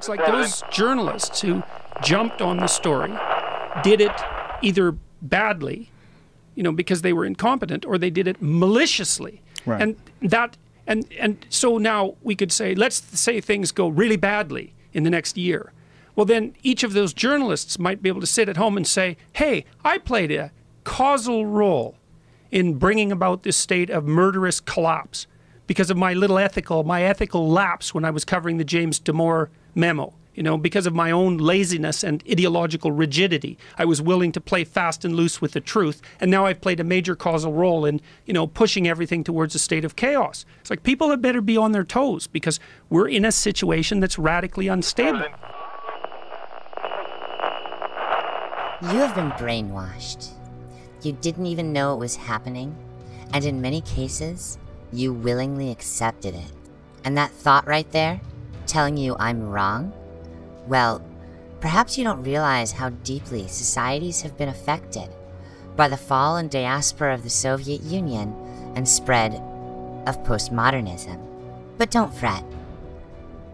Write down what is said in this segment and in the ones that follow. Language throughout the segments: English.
It's like those journalists who jumped on the story did it either badly, you know, because they were incompetent, or they did it maliciously. Right. And that and and so now we could say, let's say things go really badly in the next year. Well, then each of those journalists might be able to sit at home and say, hey, I played a causal role in bringing about this state of murderous collapse because of my little ethical, my ethical lapse when I was covering the James Damore memo. You know, because of my own laziness and ideological rigidity, I was willing to play fast and loose with the truth, and now I've played a major causal role in, you know, pushing everything towards a state of chaos. It's like people had better be on their toes because we're in a situation that's radically unstable. You have been brainwashed. You didn't even know it was happening, and in many cases, you willingly accepted it. And that thought right there, telling you I'm wrong, well, perhaps you don't realize how deeply societies have been affected by the fall and diaspora of the Soviet Union and spread of postmodernism. But don't fret.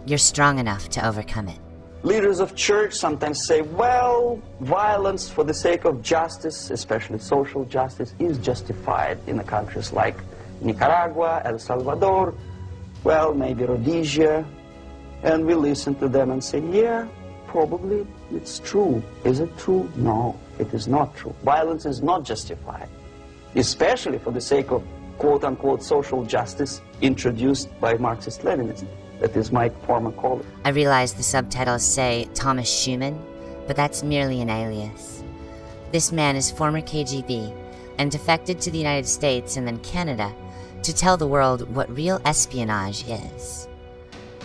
You're strong enough to overcome it. Leaders of church sometimes say, well, violence for the sake of justice, especially social justice, is justified in the countries like Nicaragua, El Salvador, well, maybe Rhodesia. And we listen to them and say, yeah, probably it's true. Is it true? No, it is not true. Violence is not justified, especially for the sake of quote-unquote social justice introduced by Marxist-Leninism. That is my former colleague. I realize the subtitles say Thomas Schuman, but that's merely an alias. This man is former KGB and defected to the United States and then Canada to tell the world what real espionage is.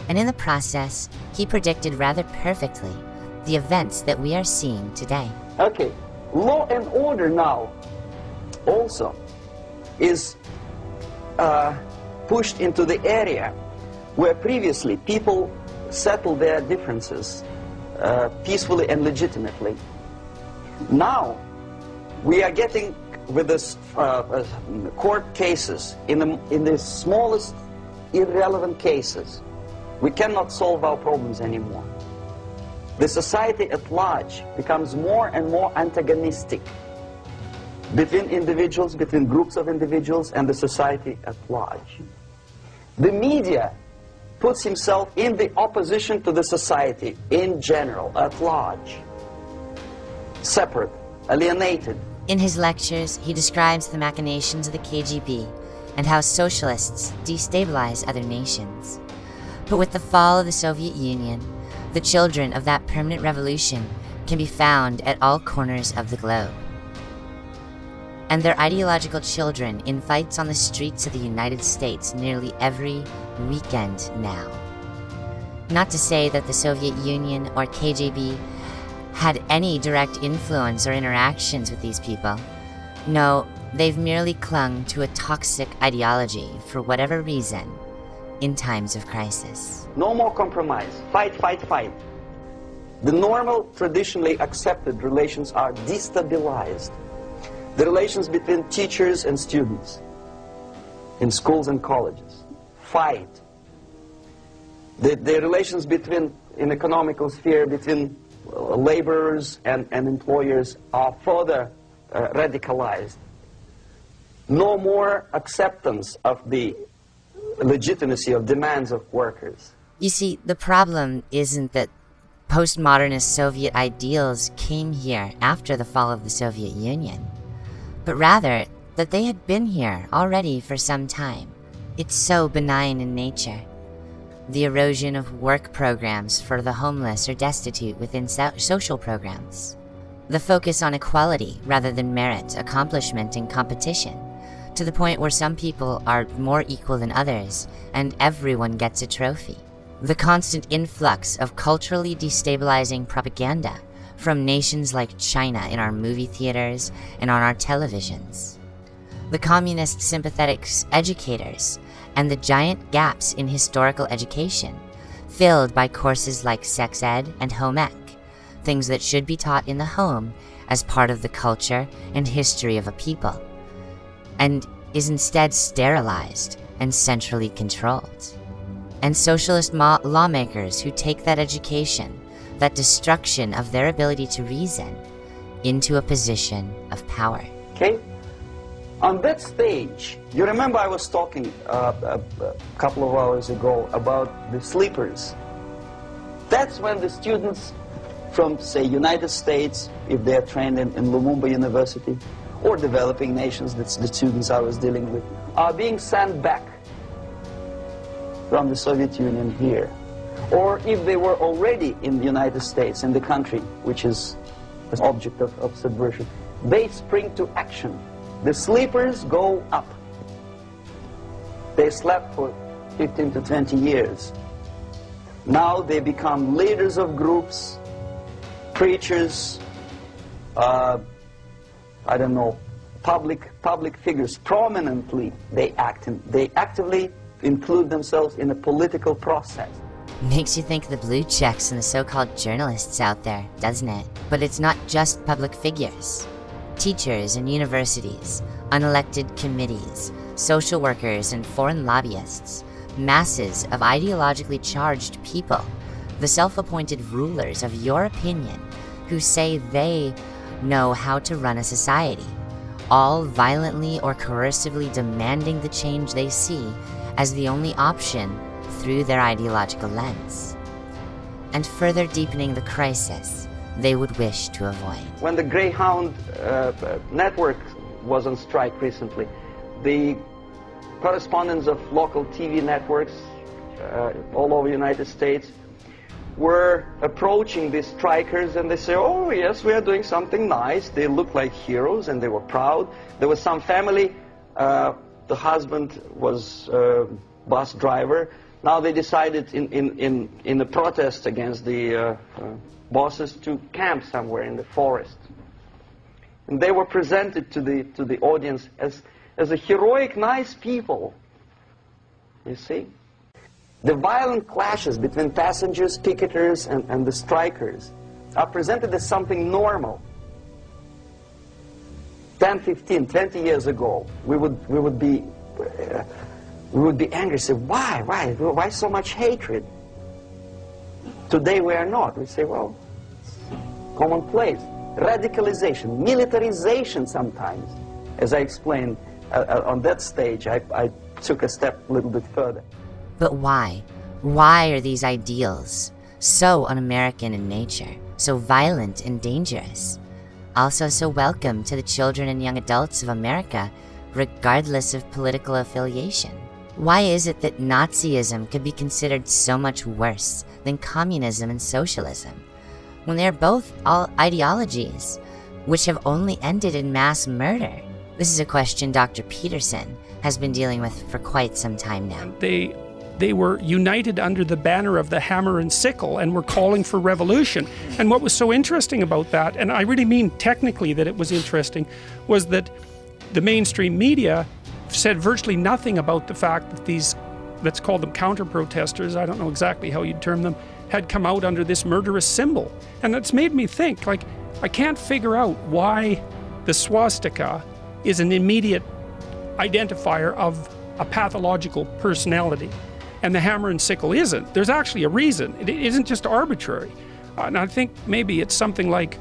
And in the process, he predicted rather perfectly the events that we are seeing today. Okay, law and order now also is uh, pushed into the area where previously people settled their differences uh, peacefully and legitimately. Now, we are getting with this uh, uh, court cases in the, in the smallest irrelevant cases. We cannot solve our problems anymore. The society at large becomes more and more antagonistic between individuals, between groups of individuals, and the society at large. The media puts himself in the opposition to the society in general, at large. Separate, alienated. In his lectures, he describes the machinations of the KGB and how socialists destabilize other nations. But with the fall of the Soviet Union, the children of that permanent revolution can be found at all corners of the globe. And their ideological children in fights on the streets of the United States nearly every weekend now. Not to say that the Soviet Union or KGB had any direct influence or interactions with these people. No, they've merely clung to a toxic ideology for whatever reason in times of crisis. No more compromise. Fight, fight, fight. The normal, traditionally accepted relations are destabilized. The relations between teachers and students in schools and colleges. Fight. The, the relations between, in economical sphere, between uh, laborers and, and employers are further uh, radicalized. No more acceptance of the legitimacy of demands of workers. You see, the problem isn't that postmodernist Soviet ideals came here after the fall of the Soviet Union, but rather that they had been here already for some time. It's so benign in nature. The erosion of work programs for the homeless or destitute within so social programs. The focus on equality rather than merit, accomplishment, and competition to the point where some people are more equal than others, and everyone gets a trophy. The constant influx of culturally destabilizing propaganda from nations like China in our movie theaters and on our televisions. The communist sympathetic educators and the giant gaps in historical education, filled by courses like sex ed and home ec, things that should be taught in the home as part of the culture and history of a people and is instead sterilized and centrally controlled. and socialist lawmakers who take that education, that destruction of their ability to reason, into a position of power. Okay? On that stage, you remember I was talking uh, a, a couple of hours ago about the sleepers. That's when the students from, say, United States, if they're trained in, in Lumumba University, or developing nations, that's the students I was dealing with, are being sent back from the Soviet Union here. Or if they were already in the United States, in the country, which is an object of, of subversion, they spring to action. The sleepers go up. They slept for 15 to 20 years. Now they become leaders of groups, preachers, uh, I don't know, public public figures. Prominently, they act. In, they actively include themselves in a political process. Makes you think the blue checks and the so-called journalists out there, doesn't it? But it's not just public figures. Teachers and universities, unelected committees, social workers and foreign lobbyists, masses of ideologically charged people, the self-appointed rulers of your opinion who say they know how to run a society, all violently or coercively demanding the change they see as the only option through their ideological lens, and further deepening the crisis they would wish to avoid. When the Greyhound uh, network was on strike recently, the correspondents of local TV networks uh, all over the United States were approaching these strikers and they say, oh yes, we are doing something nice. They looked like heroes and they were proud. There was some family, uh, the husband was a bus driver. Now they decided in, in, in, in a protest against the uh, uh, bosses to camp somewhere in the forest. And they were presented to the, to the audience as, as a heroic, nice people. You see? The violent clashes between passengers, picketers, and, and the strikers are presented as something normal. 10, 15, 20 years ago, we would, we would be uh, we would be angry, say, why, why, why so much hatred? Today we are not. We say, well, commonplace. Radicalization, militarization sometimes. As I explained uh, uh, on that stage, I, I took a step a little bit further. But why? Why are these ideals so un-American in nature, so violent and dangerous? Also so welcome to the children and young adults of America, regardless of political affiliation. Why is it that Nazism could be considered so much worse than communism and socialism, when they are both all ideologies which have only ended in mass murder? This is a question Dr. Peterson has been dealing with for quite some time now. They they were united under the banner of the hammer and sickle and were calling for revolution. And what was so interesting about that, and I really mean technically that it was interesting, was that the mainstream media said virtually nothing about the fact that these, let's call them counter protesters, I don't know exactly how you'd term them, had come out under this murderous symbol. And that's made me think, like, I can't figure out why the swastika is an immediate identifier of a pathological personality and the hammer and sickle isn't. There's actually a reason. It isn't just arbitrary. Uh, and I think maybe it's something like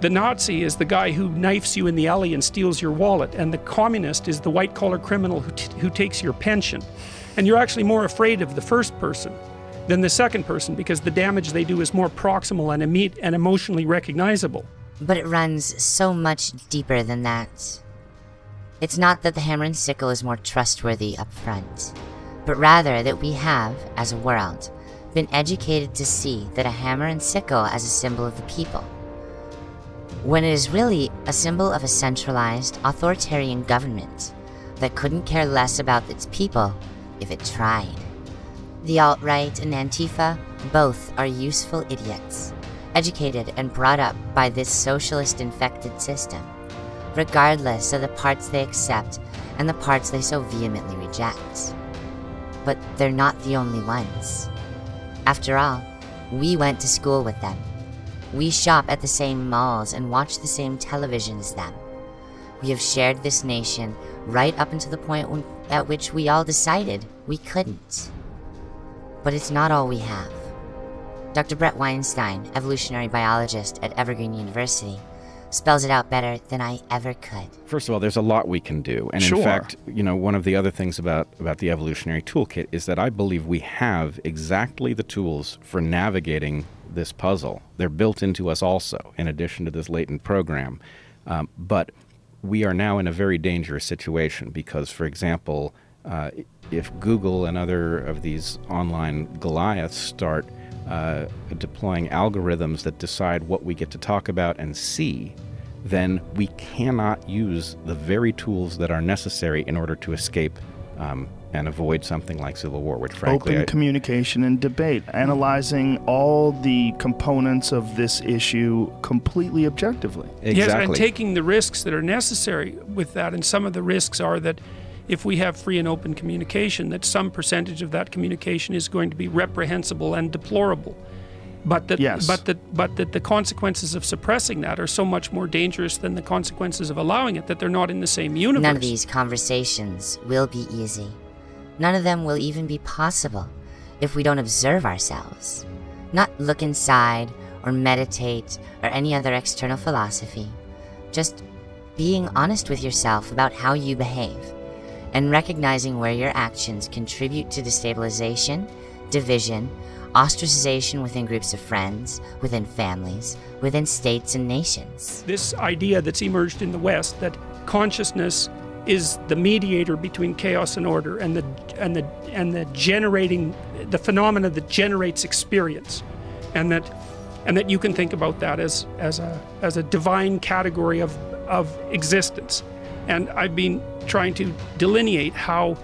the Nazi is the guy who knifes you in the alley and steals your wallet, and the communist is the white collar criminal who, who takes your pension. And you're actually more afraid of the first person than the second person because the damage they do is more proximal and, immediate and emotionally recognizable. But it runs so much deeper than that. It's not that the hammer and sickle is more trustworthy up front, but rather that we have, as a world, been educated to see that a hammer and sickle as a symbol of the people when it is really a symbol of a centralized, authoritarian government that couldn't care less about its people if it tried. The alt-right and Antifa both are useful idiots, educated and brought up by this socialist-infected system, regardless of the parts they accept and the parts they so vehemently reject. But they're not the only ones. After all, we went to school with them we shop at the same malls and watch the same television as them. We have shared this nation right up until the point at which we all decided we couldn't. But it's not all we have. Dr. Bret Weinstein, evolutionary biologist at Evergreen University, spells it out better than I ever could. First of all, there's a lot we can do. And Sure. in fact, you know, one of the other things about, about the evolutionary toolkit is that I believe we have exactly the tools for navigating this puzzle. They're built into us also, in addition to this latent program. Um, but we are now in a very dangerous situation because, for example, uh, if Google and other of these online Goliaths start uh, deploying algorithms that decide what we get to talk about and see, then we cannot use the very tools that are necessary in order to escape um, and avoid something like civil war, which frankly, Open I- communication and debate, analyzing all the components of this issue completely objectively. exactly. Yes, and taking the risks that are necessary with that. And some of the risks are that if we have free and open communication, that some percentage of that communication is going to be reprehensible and deplorable. But that, Yes. but that, but that the consequences of suppressing that are so much more dangerous than the consequences of allowing it that they're not in the same universe. None of these conversations will be easy. None of them will even be possible if we don't observe ourselves. Not look inside or meditate or any other external philosophy. Just being honest with yourself about how you behave and recognizing where your actions contribute to destabilization, division, ostracization within groups of friends, within families, within states and nations. this idea that's emerged in the West that consciousness is the mediator between chaos and order and the and the and the generating the phenomena that generates experience and that and that you can think about that as as a as a divine category of of existence and I've been trying to delineate how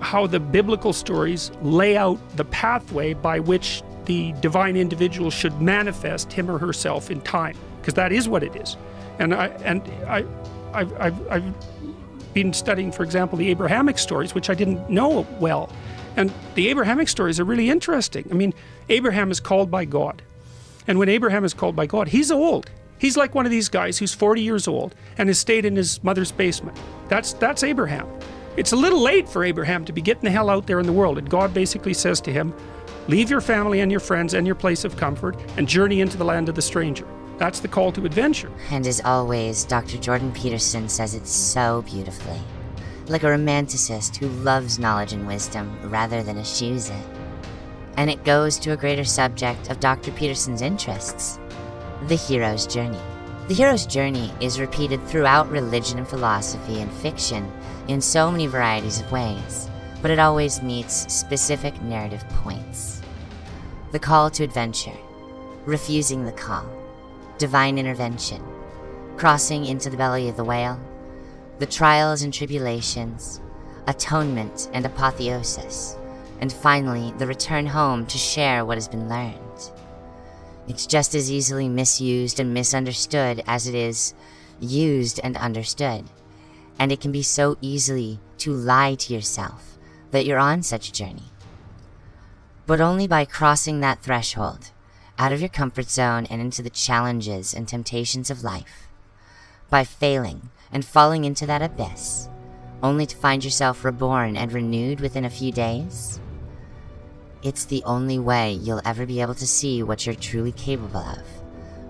how the biblical stories lay out the pathway by which the divine individual should manifest him or herself in time, because that is what it is. And I and I, I've, I've, I've been studying, for example, the Abrahamic stories, which I didn't know well, and the Abrahamic stories are really interesting. I mean, Abraham is called by God, and when Abraham is called by God, he's old. He's like one of these guys who's 40 years old and has stayed in his mother's basement. That's that's Abraham. It's a little late for Abraham to be getting the hell out there in the world, and God basically says to him, "Leave your family and your friends and your place of comfort and journey into the land of the stranger." That's the call to adventure. And as always, Dr. Jordan Peterson says it so beautifully. Like a romanticist who loves knowledge and wisdom rather than eschews it. And it goes to a greater subject of Dr. Peterson's interests the hero's journey. The hero's journey is repeated throughout religion and philosophy and fiction in so many varieties of ways, but it always meets specific narrative points. The call to adventure, refusing the call, divine intervention, crossing into the belly of the whale, the trials and tribulations, atonement and apotheosis, and finally the return home to share what has been learned. It's just as easily misused and misunderstood as it is used and understood, and it can be so easily to lie to yourself that you're on such a journey. But only by crossing that threshold, out of your comfort zone and into the challenges and temptations of life, by failing and falling into that abyss, only to find yourself reborn and renewed within a few days, it's the only way you'll ever be able to see what you're truly capable of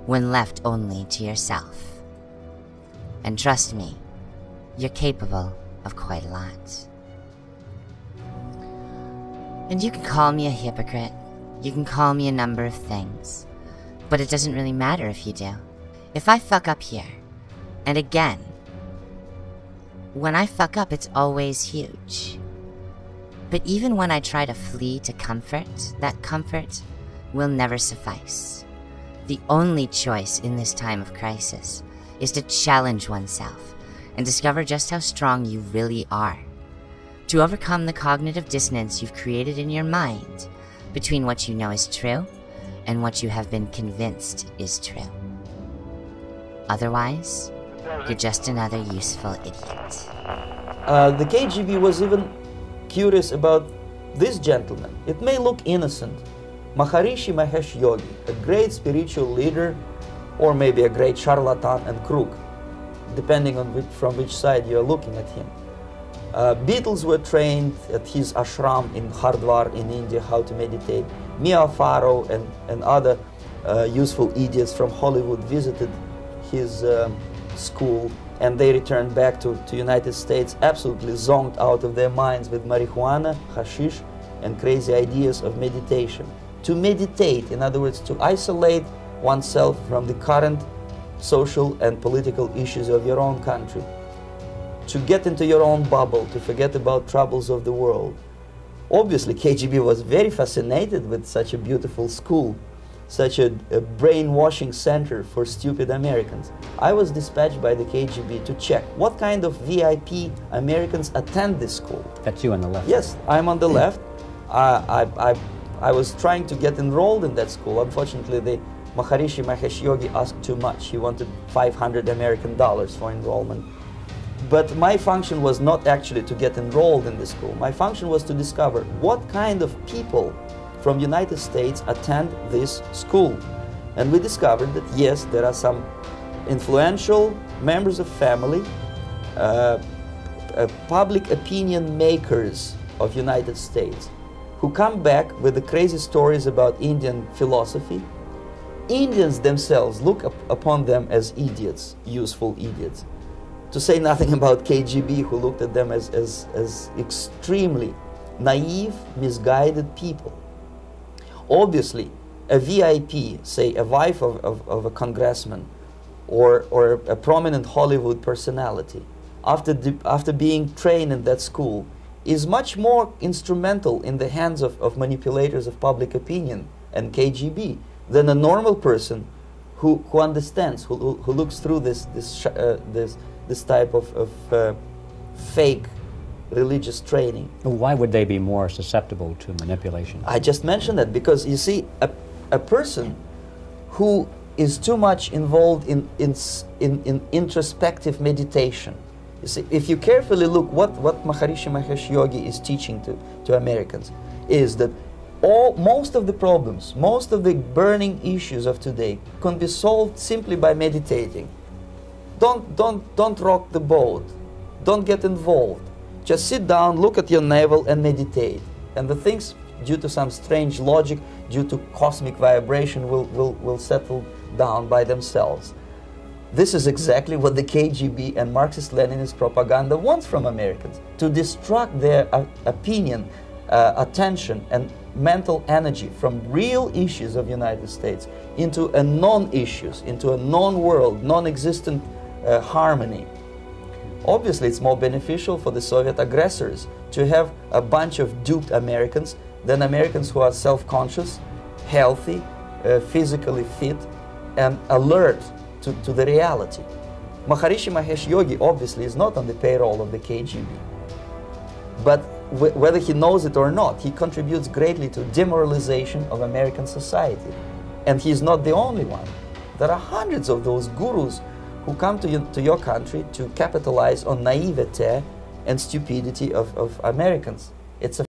when left only to yourself. And trust me, you're capable of quite a lot. And you can call me a hypocrite, you can call me a number of things, but it doesn't really matter if you do. If I fuck up here, and again, when I fuck up, it's always huge. But even when I try to flee to comfort, that comfort will never suffice. The only choice in this time of crisis is to challenge oneself and discover just how strong you really are. To overcome the cognitive dissonance you've created in your mind between what you know is true and what you have been convinced is true. Otherwise, you're just another useful idiot. Uh, the KGB was even curious about this gentleman. It may look innocent. Maharishi Mahesh Yogi, a great spiritual leader, or maybe a great charlatan and crook, depending on which, from which side you are looking at him. Uh, Beatles were trained at his ashram in Hardwar in India how to meditate. Mia Farrow and, and other uh, useful idiots from Hollywood visited his um, school and they returned back to, to United States absolutely zonked out of their minds with marijuana, hashish, and crazy ideas of meditation. To meditate, in other words, to isolate oneself from the current social and political issues of your own country. To get into your own bubble, to forget about troubles of the world. Obviously, KGB was very fascinated with such a beautiful school such a, a, brainwashing center for stupid Americans. I was dispatched by the KGB to check what kind of VIP Americans attend this school. That's you on the left. Yes, I'm on the left. I, I, I, was trying to get enrolled in that school. Unfortunately, the Maharishi Mahesh Yogi asked too much. He wanted 500 American dollars for enrollment. But my function was not actually to get enrolled in the school. My function was to discover what kind of people from United States attend this school. And we discovered that yes, there are some influential members of family, uh, uh, public opinion makers of United States who come back with the crazy stories about Indian philosophy. Indians themselves look up upon them as idiots, useful idiots. To say nothing about KGB, who looked at them as, as, as extremely naive, misguided people. Obviously, a VIP, say a wife of, of, of a congressman or, or a prominent Hollywood personality, after, after being trained in that school, is much more instrumental in the hands of, of manipulators of public opinion and KGB than a normal person who, who understands, who, who, who looks through this, this, uh, this, this type of, of uh, fake religious training. Why would they be more susceptible to manipulation? I just mentioned that because you see, a, a person who is too much involved in, in, in, in introspective meditation. You see, if you carefully look what, what Maharishi Mahesh Yogi is teaching to, to Americans, is that all, most of the problems, most of the burning issues of today can be solved simply by meditating. Don't, don't, don't rock the boat. Don't get involved. Just sit down, look at your navel, and meditate. And the things, due to some strange logic, due to cosmic vibration, will, will, will settle down by themselves. This is exactly what the KGB and Marxist Leninist propaganda wants from Americans to distract their uh, opinion, uh, attention, and mental energy from real issues of United States into a non-issues, into a non-world, non-existent uh, harmony. Obviously, it's more beneficial for the Soviet aggressors to have a bunch of duped Americans than Americans who are self-conscious, healthy, uh, physically fit, and alert to, to the reality. Maharishi Mahesh Yogi obviously is not on the payroll of the KGB. But whether he knows it or not, he contributes greatly to demoralization of American society. And he's not the only one. There are hundreds of those gurus who come to, you, to your country to capitalize on naivete and stupidity of, of Americans. It's a